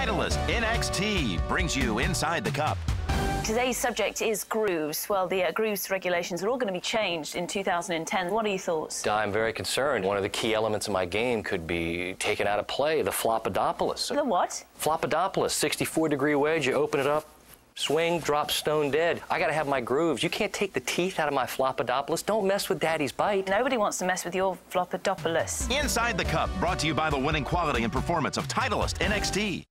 Titleist NXT brings you Inside the Cup. Today's subject is grooves. Well, the uh, grooves regulations are all going to be changed in 2010. What are your thoughts? Uh, I'm very concerned. One of the key elements of my game could be taken out of play, the Flopodopoulos. The what? Flopodopoulos, 64 degree wedge, you open it up, swing, drop, stone dead. I gotta have my grooves. You can't take the teeth out of my Flopodopoulos. Don't mess with daddy's bite. Nobody wants to mess with your Flopodopoulos. Inside the Cup, brought to you by the winning quality and performance of Titleist NXT.